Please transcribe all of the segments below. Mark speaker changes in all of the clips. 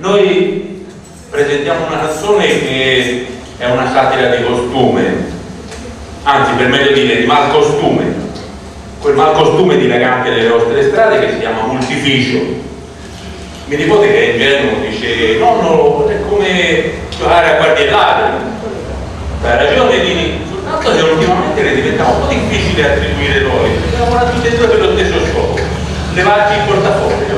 Speaker 1: Noi presentiamo una canzone che è una satira di costume, anzi per meglio dire di malcostume, quel malcostume dilagante delle nostre strade che si chiama multificio. Mi nipote che è ingenuo dice nonno è come giocare a guardie ladri. Per ragione di soltanto che ultimamente ne diventava un po' difficile attribuire ruoli, abbiamo tutti e due per lo stesso scopo, levarci il portafoglio.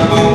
Speaker 2: amor.